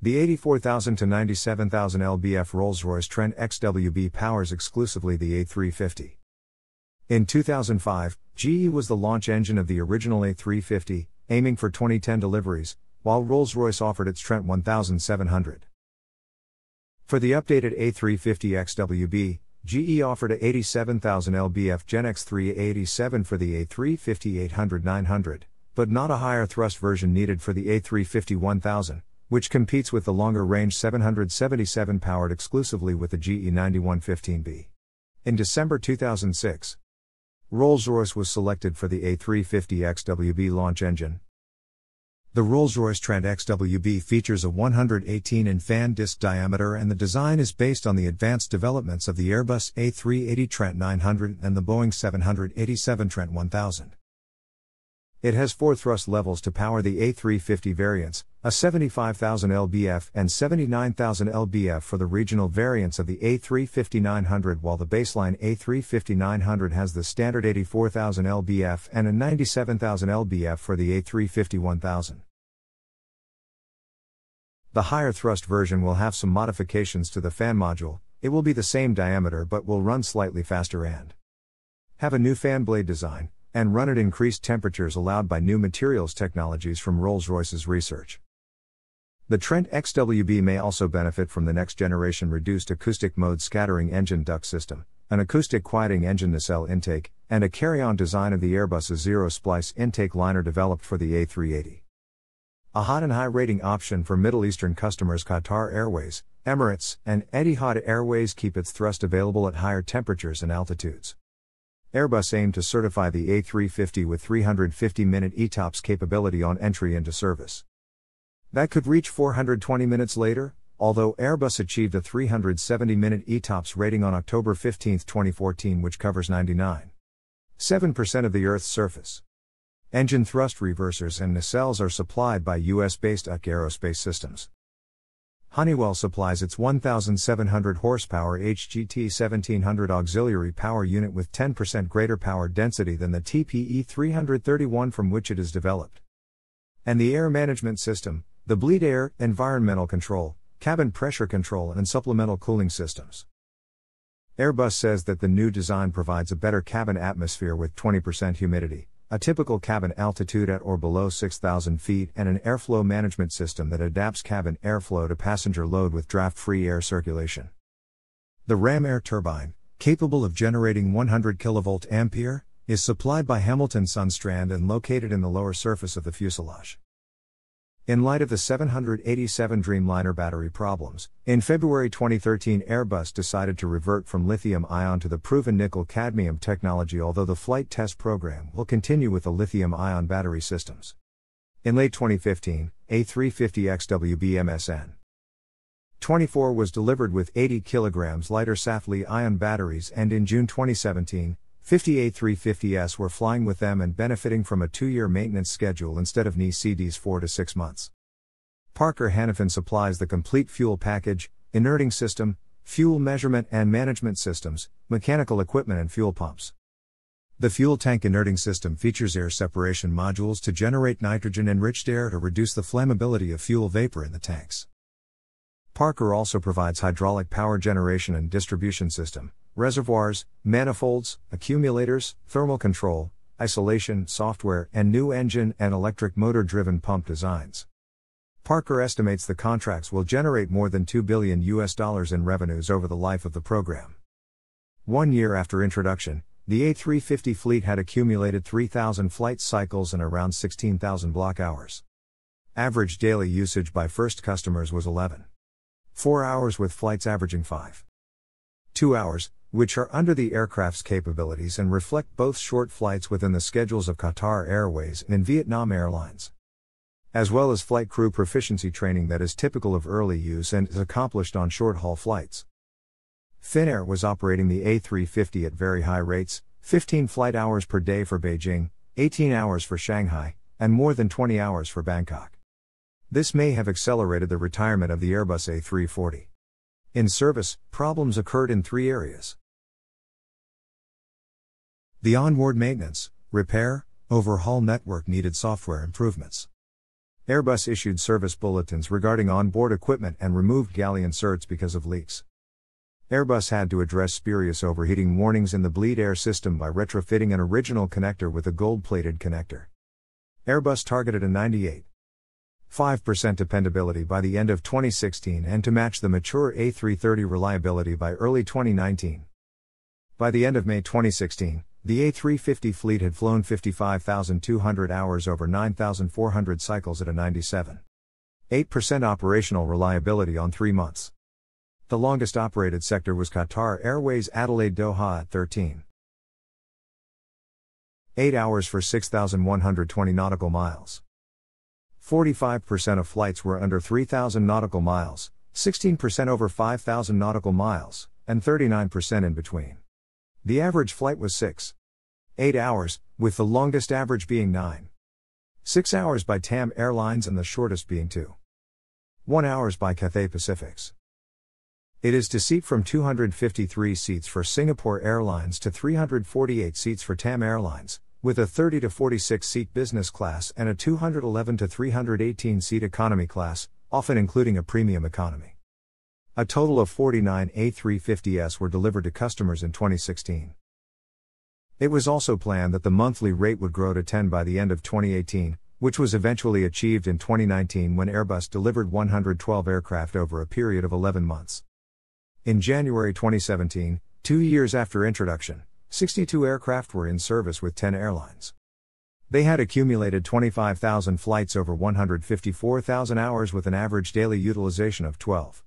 The 84,000 to 97,000 lbf Rolls-Royce Trent XWB powers exclusively the A350. In 2005, GE was the launch engine of the original A350, aiming for 2010 deliveries, while Rolls-Royce offered its Trent 1700. For the updated A350 XWB, GE offered a 87,000 lbf Gen X387 for the A350 800 900, but not a higher thrust version needed for the A350 1000 which competes with the longer range 777 powered exclusively with the GE90-115B. In December 2006, Rolls Royce was selected for the A350 XWB launch engine. The Rolls Royce Trent XWB features a 118 in fan disc diameter and the design is based on the advanced developments of the Airbus A380 Trent 900 and the Boeing 787 Trent 1000. It has four thrust levels to power the A350 variants, a 75,000 lbf and 79,000 lbf for the regional variants of the A350-900 while the baseline A350-900 has the standard 84,000 lbf and a 97,000 lbf for the A350-1000. The higher thrust version will have some modifications to the fan module, it will be the same diameter but will run slightly faster and have a new fan blade design, and run at increased temperatures allowed by new materials technologies from Rolls Royce's research. The Trent XWB may also benefit from the next generation reduced acoustic mode scattering engine duct system, an acoustic quieting engine nacelle intake, and a carry on design of the Airbus's zero splice intake liner developed for the A380. A hot and high rating option for Middle Eastern customers Qatar Airways, Emirates, and Etihad Airways keep its thrust available at higher temperatures and altitudes. Airbus aimed to certify the A350 with 350 minute ETOPS capability on entry into service. That could reach 420 minutes later, although Airbus achieved a 370 minute ETOPS rating on October 15, 2014, which covers 99.7% of the Earth's surface. Engine thrust reversers and nacelles are supplied by US based UTC Aerospace Systems. Honeywell supplies its 1,700 horsepower HGT 1700 auxiliary power unit with 10% greater power density than the TPE 331 from which it is developed. And the air management system, the bleed air, environmental control, cabin pressure control, and supplemental cooling systems. Airbus says that the new design provides a better cabin atmosphere with 20% humidity, a typical cabin altitude at or below 6,000 feet, and an airflow management system that adapts cabin airflow to passenger load with draft free air circulation. The Ram air turbine, capable of generating 100 kV ampere, is supplied by Hamilton Sundstrand and located in the lower surface of the fuselage. In light of the 787 Dreamliner battery problems, in February 2013 Airbus decided to revert from lithium ion to the proven nickel cadmium technology, although the flight test program will continue with the lithium ion battery systems. In late 2015, A350XWB MSN 24 was delivered with 80 kg lighter Saft Li ion batteries, and in June 2017, 50 A350s were flying with them and benefiting from a two year maintenance schedule instead of NE CD's 4 to 6 months. Parker Hannifin supplies the complete fuel package, inerting system, fuel measurement and management systems, mechanical equipment, and fuel pumps. The fuel tank inerting system features air separation modules to generate nitrogen enriched air to reduce the flammability of fuel vapor in the tanks. Parker also provides hydraulic power generation and distribution system, reservoirs, manifolds, accumulators, thermal control, isolation, software, and new engine and electric motor driven pump designs. Parker estimates the contracts will generate more than 2 billion US dollars in revenues over the life of the program. One year after introduction, the A350 fleet had accumulated 3,000 flight cycles and around 16,000 block hours. Average daily usage by first customers was 11. 4 hours with flights averaging 5. 2 hours, which are under the aircraft's capabilities and reflect both short flights within the schedules of Qatar Airways and Vietnam Airlines. As well as flight crew proficiency training that is typical of early use and is accomplished on short haul flights. Finnair was operating the A350 at very high rates 15 flight hours per day for Beijing, 18 hours for Shanghai, and more than 20 hours for Bangkok. This may have accelerated the retirement of the Airbus A340. In service, problems occurred in three areas the onboard maintenance, repair, overhaul network needed software improvements. Airbus issued service bulletins regarding onboard equipment and removed galley inserts because of leaks. Airbus had to address spurious overheating warnings in the bleed air system by retrofitting an original connector with a gold plated connector. Airbus targeted a 98.5% dependability by the end of 2016 and to match the mature A330 reliability by early 2019. By the end of May 2016, the A350 fleet had flown 55,200 hours over 9,400 cycles at a 97.8% operational reliability on three months. The longest operated sector was Qatar Airways Adelaide Doha at 13. 8 hours for 6,120 nautical miles. 45% of flights were under 3,000 nautical miles, 16% over 5,000 nautical miles, and 39% in between. The average flight was 6. 8 hours, with the longest average being 9. 6 hours by TAM Airlines and the shortest being 2. 1 hours by Cathay Pacifics. It is to seat from 253 seats for Singapore Airlines to 348 seats for TAM Airlines, with a 30 to 46 seat business class and a 211 to 318 seat economy class, often including a premium economy. A total of 49 A350s were delivered to customers in 2016. It was also planned that the monthly rate would grow to 10 by the end of 2018, which was eventually achieved in 2019 when Airbus delivered 112 aircraft over a period of 11 months. In January 2017, two years after introduction, 62 aircraft were in service with 10 airlines. They had accumulated 25,000 flights over 154,000 hours with an average daily utilization of 12.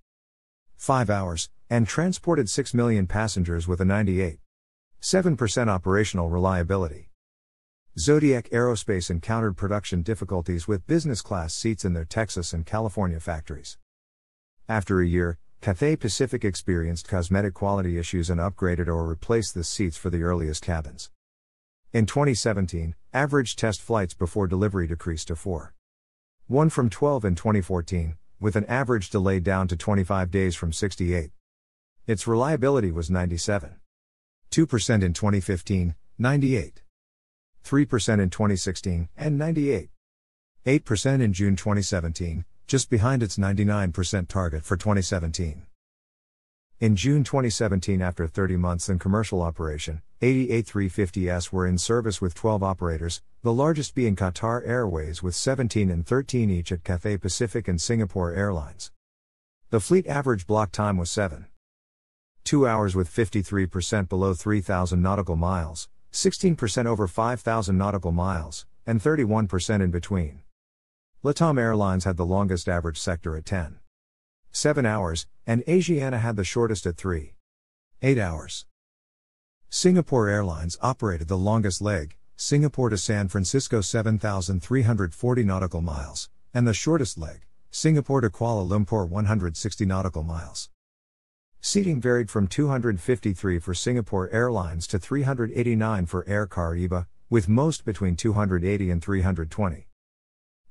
5 hours, and transported 6 million passengers with a 98. 7% operational reliability. Zodiac Aerospace encountered production difficulties with business class seats in their Texas and California factories. After a year, Cathay Pacific experienced cosmetic quality issues and upgraded or replaced the seats for the earliest cabins. In 2017, average test flights before delivery decreased to 4. 1 from 12 in 2014, with an average delay down to 25 days from 68. Its reliability was 97. 2% in 2015, 98. 3% in 2016, and 98. 8% in June 2017, just behind its 99% target for 2017. In June 2017, after 30 months in commercial operation, 88 350s were in service with 12 operators, the largest being Qatar Airways with 17 and 13 each at Cathay Pacific and Singapore Airlines. The fleet average block time was 7. 2 hours with 53% below 3,000 nautical miles, 16% over 5,000 nautical miles, and 31% in between. Latam Airlines had the longest average sector at 10. 7 hours, and Asiana had the shortest at 3. 8 hours. Singapore Airlines operated the longest leg, Singapore to San Francisco 7,340 nautical miles, and the shortest leg, Singapore to Kuala Lumpur 160 nautical miles. Seating varied from 253 for Singapore Airlines to 389 for Air Caraïbes, with most between 280 and 320.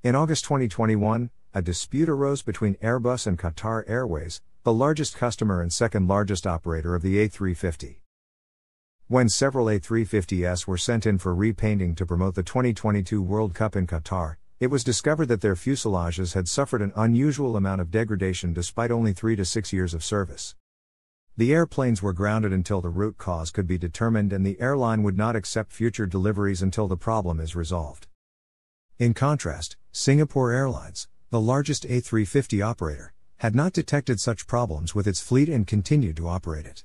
In August 2021, a dispute arose between Airbus and Qatar Airways, the largest customer and second largest operator of the A350. When several A350s were sent in for repainting to promote the 2022 World Cup in Qatar, it was discovered that their fuselages had suffered an unusual amount of degradation despite only 3 to 6 years of service. The airplanes were grounded until the root cause could be determined and the airline would not accept future deliveries until the problem is resolved. In contrast, Singapore Airlines, the largest A350 operator, had not detected such problems with its fleet and continued to operate it.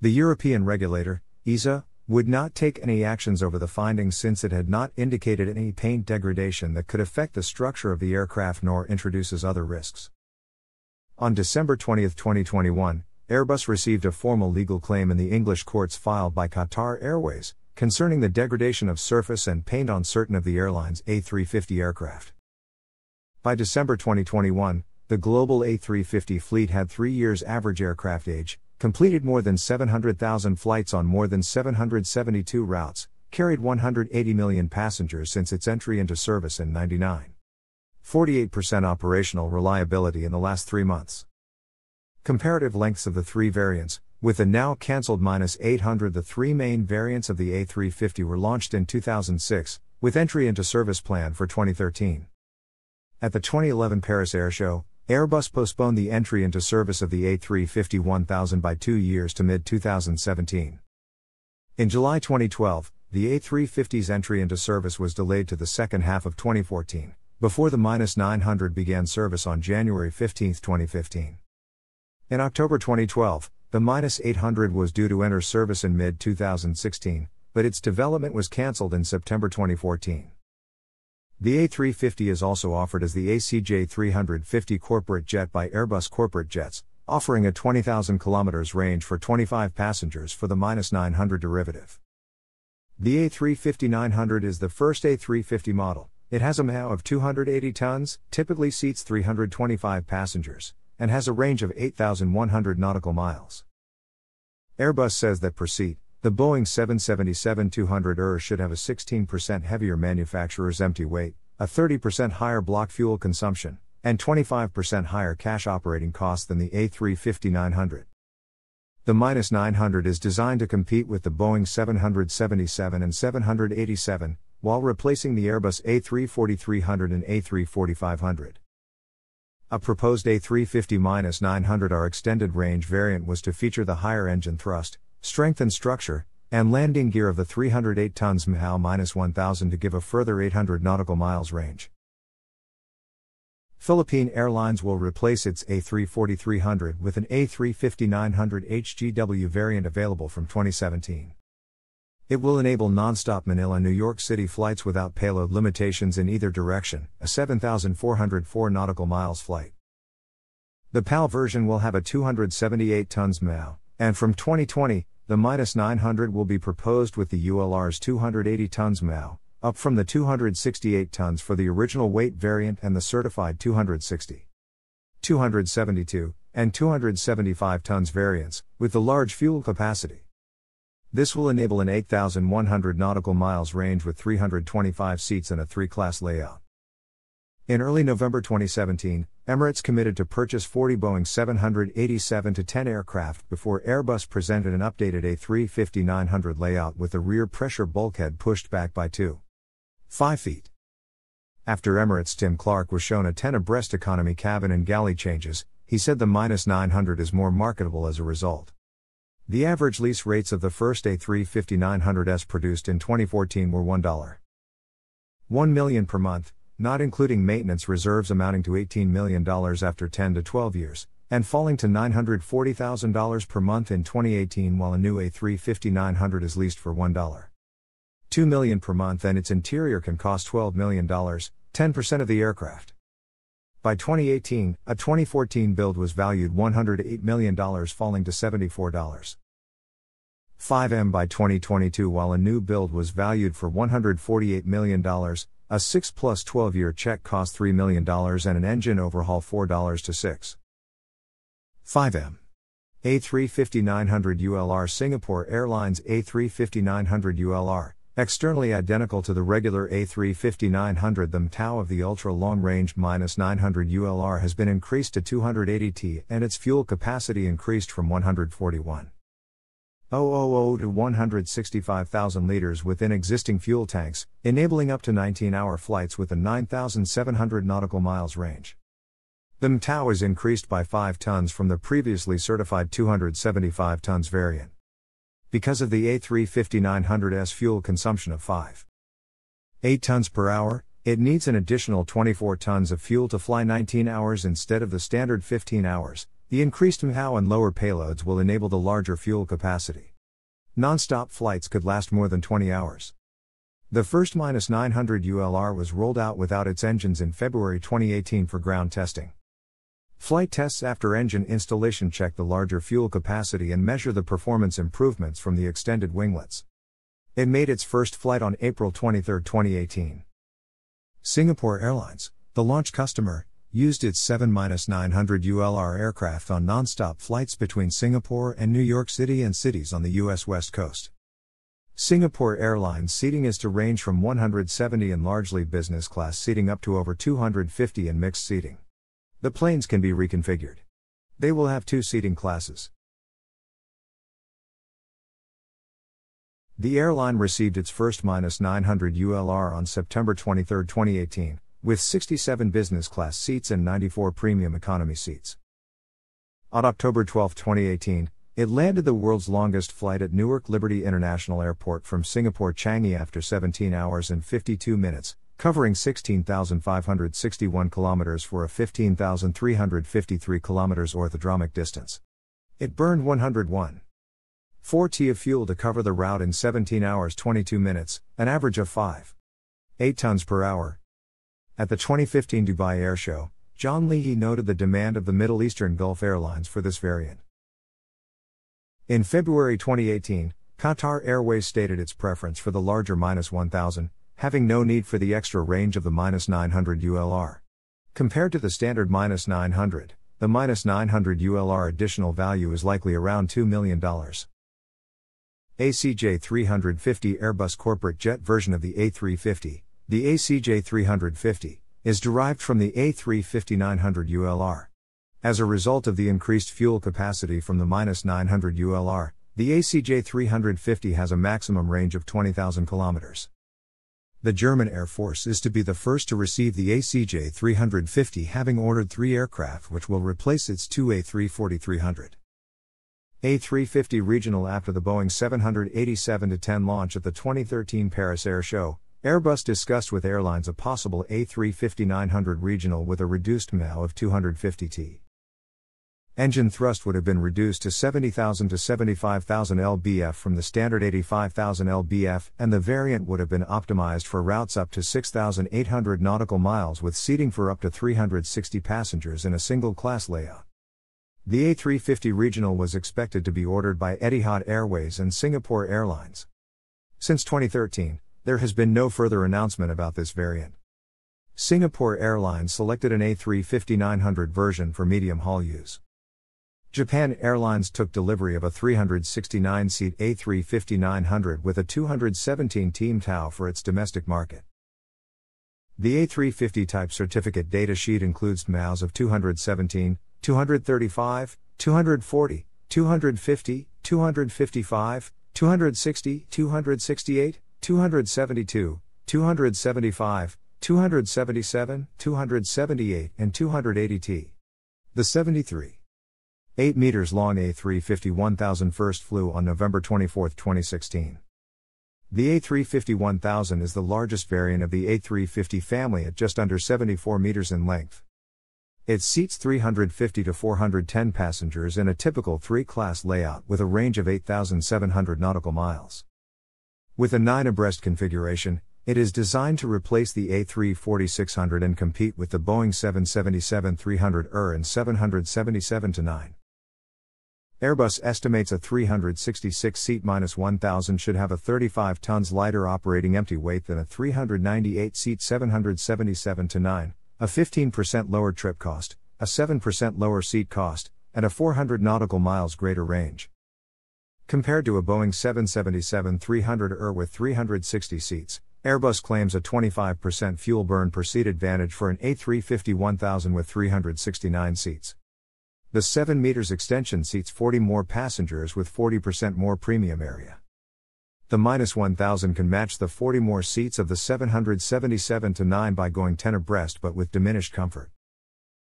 The European regulator, EASA, would not take any actions over the findings since it had not indicated any paint degradation that could affect the structure of the aircraft nor introduces other risks. On December 20, 2021, Airbus received a formal legal claim in the English courts filed by Qatar Airways concerning the degradation of surface and paint on certain of the airline's A350 aircraft. By December 2021, the global A350 fleet had three years average aircraft age, completed more than 700,000 flights on more than 772 routes, carried 180 million passengers since its entry into service in 99. 48% operational reliability in the last three months. Comparative lengths of the three variants, with the now cancelled minus 800, the three main variants of the A350 were launched in 2006, with entry into service planned for 2013. At the 2011 Paris Air Show, Airbus postponed the entry into service of the A350 1000 by two years to mid 2017. In July 2012, the A350's entry into service was delayed to the second half of 2014, before the 900 began service on January 15, 2015. In October 2012, the 800 was due to enter service in mid 2016, but its development was cancelled in September 2014. The A350 is also offered as the ACJ 350 corporate jet by Airbus Corporate Jets, offering a 20,000 km range for 25 passengers for the 900 derivative. The A350-900 is the first A350 model. It has a MTOW of 280 tons, typically seats 325 passengers, and has a range of 8,100 nautical miles. Airbus says that per seat, the Boeing 777-200ER should have a 16% heavier manufacturer's empty weight, a 30% higher block fuel consumption, and 25% higher cash operating costs than the A350-900. The minus 900 is designed to compete with the Boeing 777 and 787, while replacing the Airbus A340-300 and A340-500. A proposed A350-900R extended range variant was to feature the higher engine thrust, strength and structure, and landing gear of the 308 tons MHAL-1000 to give a further 800 nautical miles range. Philippine Airlines will replace its A340-300 with an A350-900 HGW variant available from 2017. It will enable non-stop Manila New York City flights without payload limitations in either direction, a 7,404 nautical miles flight. The PAL version will have a 278 tons MTOW, and from 2020, the minus 900 will be proposed with the ULR's 280 tons MTOW, up from the 268 tons for the original weight variant and the certified 260. 272, and 275 tons variants, with the large fuel capacity. This will enable an 8,100 nautical miles range with 325 seats and a three class layout. In early November 2017, Emirates committed to purchase 40 Boeing 787 10 aircraft before Airbus presented an updated A350 900 layout with the rear pressure bulkhead pushed back by 2. 5 feet. After Emirates' Tim Clark was shown a 10 abreast economy cabin and galley changes, he said the minus 900 is more marketable as a result. The average lease rates of the first A350 900S produced in 2014 were $1. 1 million per month, not including maintenance reserves amounting to $18 million after 10 to 12 years, and falling to $940,000 per month in 2018 while a new A350 900 is leased for $1. 2 million per month and its interior can cost $12 million, 10% of the aircraft. By 2018, a 2014 build was valued $108 million falling to $74. 5M by 2022 while a new build was valued for $148 million, a 6 plus 12 year check cost $3 million and an engine overhaul $4 to 6. 5M. A350-900 ULR Singapore Airlines A350-900 ULR, externally identical to the regular A350-900 the MTOW of the ultra-long-range 900 ULR has been increased to 280 T and its fuel capacity increased from 141. 000 to 165,000 liters within existing fuel tanks, enabling up to 19 hour flights with a 9,700 nautical miles range. The MTOW is increased by 5 tons from the previously certified 275 tons variant. Because of the A350-900S fuel consumption of 5. 8 tons per hour, It needs an additional 24 tons of fuel to fly 19 hours instead of the standard 15 hours. The increased MTOW and lower payloads will enable the larger fuel capacity. Non-stop flights could last more than 20 hours. The first 900 ULR was rolled out without its engines in February 2018 for ground testing. Flight tests after engine installation check the larger fuel capacity and measure the performance improvements from the extended winglets. It made its first flight on April 23, 2018. Singapore Airlines, the launch customer, used its 7 900 ULR aircraft on non stop flights between Singapore and New York City and cities on the U.S. West Coast. Singapore Airlines seating is to range from 170 in largely business class seating up to over 250 in mixed seating. The planes can be reconfigured. They will have two seating classes. The airline received its first 900 ULR on September 23, 2018, with 67 business class seats and 94 premium economy seats. On October 12, 2018, it landed the world's longest flight at Newark Liberty International Airport from Singapore Changi after 17 hours and 52 minutes, covering 16,561 kilometers for a 15,353 kilometers orthodromic distance. It burned 101. 4 T of fuel to cover the route in 17 hours 22 minutes, an average of 5. 8 tons per hour. At the 2015 Dubai Air Show, John Leahy noted the demand of the Middle Eastern Gulf Airlines for this variant. In February 2018, Qatar Airways stated its preference for the larger 1000, having no need for the extra range of the 900 ULR. Compared to the standard 900, the 900 ULR additional value is likely around $2 million. ACJ 350 Airbus corporate jet version of the A350, the ACJ 350, is derived from the A350 900 ULR. As a result of the increased fuel capacity from the 900 ULR, the ACJ 350 has a maximum range of 20,000 kilometers. The German Air Force is to be the first to receive the ACJ 350, having ordered three aircraft which will replace its two A340 300. A350 regional after the Boeing 787 10 launch at the 2013 Paris Air Show, Airbus discussed with airlines a possible A350 900 regional with a reduced MTOW of 250 T. Engine thrust would have been reduced to 70,000 to 75,000 lbf from the standard 85,000 lbf, and the variant would have been optimized for routes up to 6,800 nautical miles with seating for up to 360 passengers in a single class layout. The A350 Regional was expected to be ordered by Etihad Airways and Singapore Airlines. Since 2013, there has been no further announcement about this variant. Singapore Airlines selected an A350 900 version for medium haul use. Japan Airlines took delivery of a 369 seat A350 900 with a 217 team TOW for its domestic market. The A350 type certificate data sheet includes MTOWs of 217, 235, 240, 250, 255, 260, 268, 272, 275, 277, 278, and 280T. The 73. 8 meters long A350 1000 first flew on November 24, 2016. The A350 1000 is the largest variant of the A350 family at just under 74 meters in length. It seats 350 to 410 passengers in a typical three class layout with a range of 8,700 nautical miles. With a 9 abreast configuration, it is designed to replace the A340-600 and compete with the Boeing 777-300ER and 777-9. Airbus estimates a 366 seat minus 1000 should have a 35 tons lighter operating empty weight than a 398 seat 777 9, a 15% lower trip cost, a 7% lower seat cost, and a 400 nautical miles greater range. Compared to a Boeing 777 300ER with 360 seats, Airbus claims a 25% fuel burn per seat advantage for an A350 1000 with 369 seats. The 7 meters extension seats 40 more passengers with 40% more premium area. The minus 1000 can match the 40 more seats of the 777 to 9 by going 10 abreast but with diminished comfort.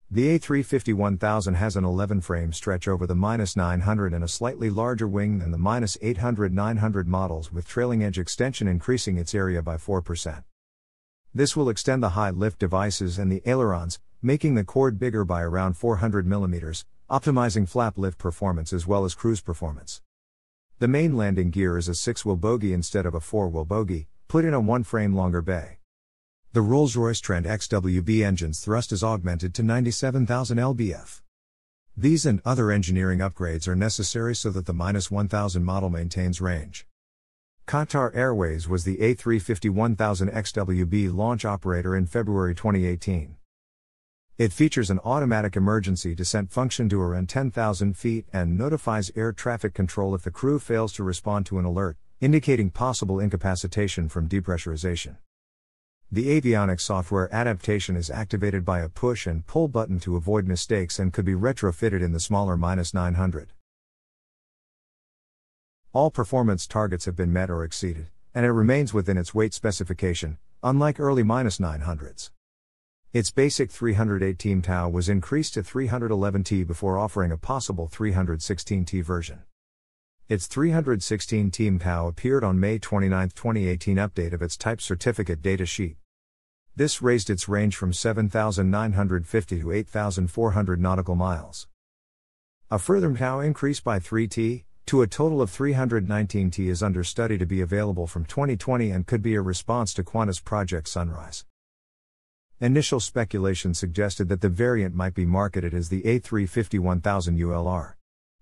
The A350 1000 has an 11 frame stretch over the minus 900 and a slightly larger wing than the minus 800 900 models with trailing edge extension increasing its area by 4%. This will extend the high lift devices and the ailerons, making the chord bigger by around 400 mm, optimizing flap lift performance as well as cruise performance. The main landing gear is a 6 wheel bogie instead of a 4 wheel bogie, put in a one frame longer bay. The Rolls Royce Trent XWB engine's thrust is augmented to 97,000 lbf. These and other engineering upgrades are necessary so that the 1000 model maintains range. Qatar Airways was the A350-1000 XWB launch operator in February 2018. It features an automatic emergency descent function to around 10,000 feet and notifies air traffic control if the crew fails to respond to an alert, indicating possible incapacitation from depressurization. The avionics software adaptation is activated by a push and pull button to avoid mistakes and could be retrofitted in the smaller 900. All performance targets have been met or exceeded, and it remains within its weight specification, unlike early minus 900s. Its basic 318 tau was increased to 311 T before offering a possible 316 T version. Its 316 Team tau appeared on May 29, 2018 update of its type certificate data sheet. This raised its range from 7,950 to 8,400 nautical miles. A further MTOW increase by 3T, to a total of 319 T is under study to be available from 2020 and could be a response to Qantas Project Sunrise. Initial speculation suggested that the variant might be marketed as the A350 1000 ULR.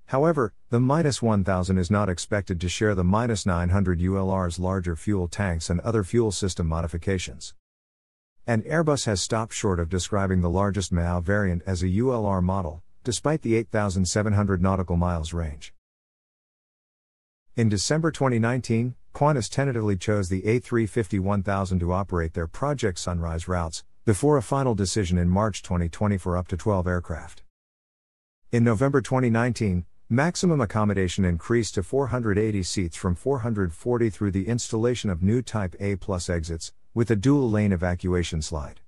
However, the minus 1000 is not expected to share the minus 900 ULR's larger fuel tanks and other fuel system modifications. And Airbus has stopped short of describing the largest MTOW variant as a ULR model, despite the 8,700 nautical miles range. In December 2019, Qantas tentatively chose the A350 1000 to operate their Project Sunrise routes, before a final decision in March 2020 for up to 12 aircraft. In November 2019, Maximum accommodation increased to 480 seats from 440 through the installation of new Type A plus exits, with a dual lane evacuation slide.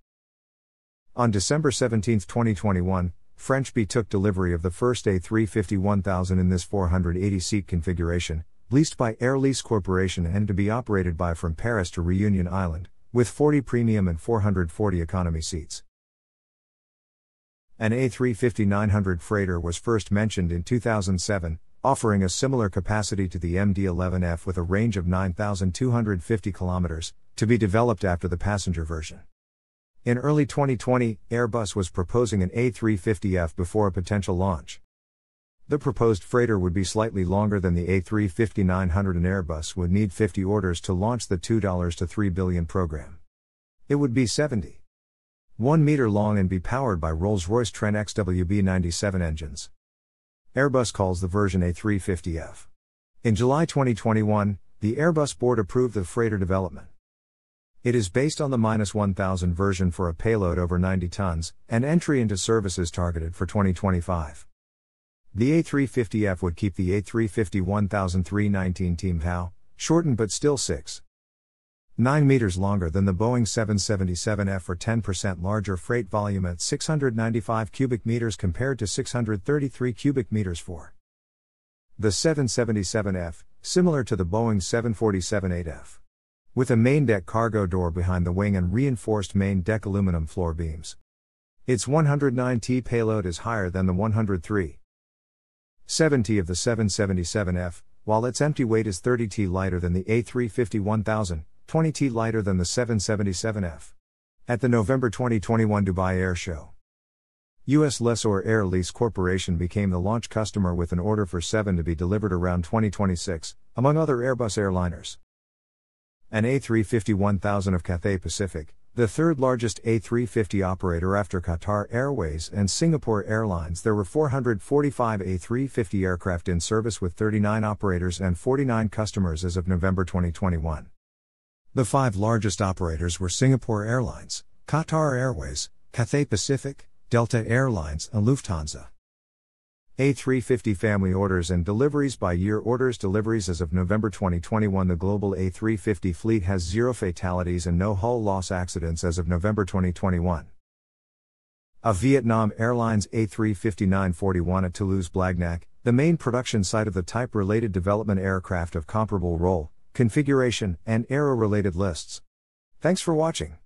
On December 17, 2021, French Bee took delivery of the first A350 1000 in this 480 seat configuration, leased by Air Lease Corporation and to be operated by from Paris to Reunion Island, with 40 premium and 440 economy seats. An A350 900 freighter was first mentioned in 2007, offering a similar capacity to the MD 11F with a range of 9,250 km, to be developed after the passenger version. In early 2020, Airbus was proposing an A350F before a potential launch. The proposed freighter would be slightly longer than the A350 900 and Airbus would need 50 orders to launch the $2 to 3 billion program. It would be 70. 1 meter long and be powered by Rolls Royce Trent XWB 97 engines. Airbus calls the version A350F. In July 2021, the Airbus board approved the freighter development. It is based on the 1000 version for a payload over 90 tons, and entry into services targeted for 2025. The A350F would keep the A350 1319 Team tau, shortened but still 6. 9 meters longer than the Boeing 777F or 10% larger freight volume at 695 cubic meters compared to 633 cubic meters for the 777F, similar to the Boeing 747-8F. With a main deck cargo door behind the wing and reinforced main deck aluminum floor beams. Its 109T payload is higher than the 103 70 of the 777F, while its empty weight is 30T lighter than the A350 1000, 20T lighter than the 777F. At the November 2021 Dubai Air Show, U.S. lessor Air Lease Corporation became the launch customer with an order for seven to be delivered around 2026, among other Airbus airliners. An A350 1000 of Cathay Pacific, the third largest A350 operator after Qatar Airways and Singapore Airlines, there were 445 A350 aircraft in service with 39 operators and 49 customers as of November 2021. The five largest operators were Singapore Airlines, Qatar Airways, Cathay Pacific, Delta Airlines, and Lufthansa. A350 family orders and deliveries by year orders deliveries as of November 2021 the global A350 fleet has zero fatalities and no hull loss accidents as of November 2021. A Vietnam Airlines A350 941 at Toulouse Blagnac, the main production site of the type related development aircraft of comparable role, configuration, and aero related lists. Thanks for watching.